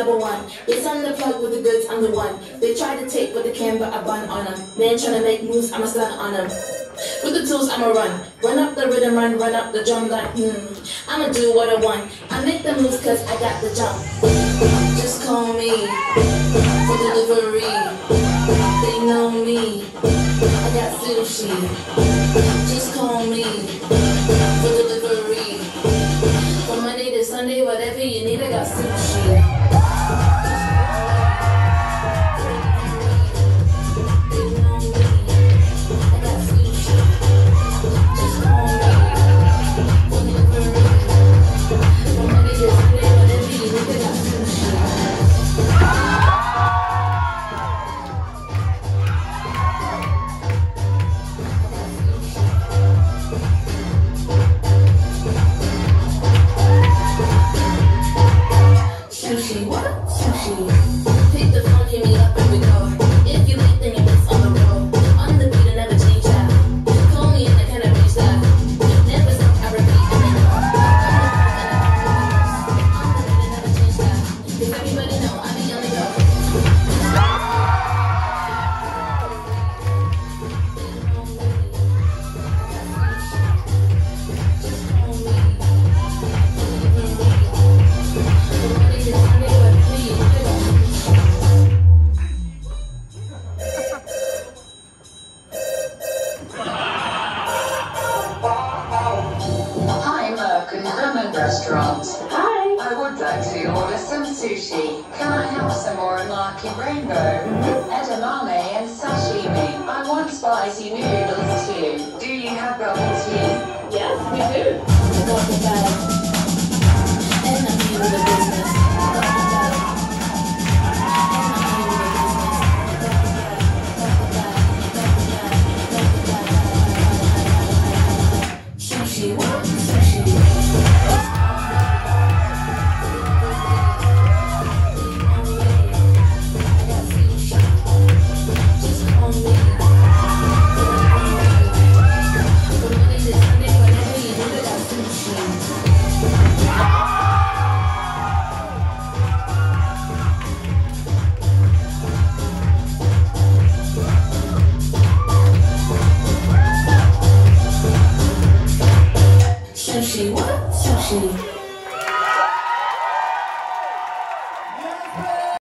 double one. Yes, I'm the plug with the goods, I'm the one. They try to take what they can, but I bun on them. Man trying to make moves, I'm a stun on them. With the tools, I'ma run. Run up the rhythm, run, run up the drum, like, hmm. I'ma do what I want. I make the moves cause I got the jump. Just call me for delivery. They know me. I got sushi. Just call me for delivery. From Monday to Sunday, whatever you need, I got sushi. Restaurant. Hi. I would like to order some sushi. Can I have some more uramaki rainbow, edamame and sashimi? I want spicy noodles too. Do you have bubble tea? Yes, we do. Got the. And I'm the business. Got the Sushi, what? Sushi.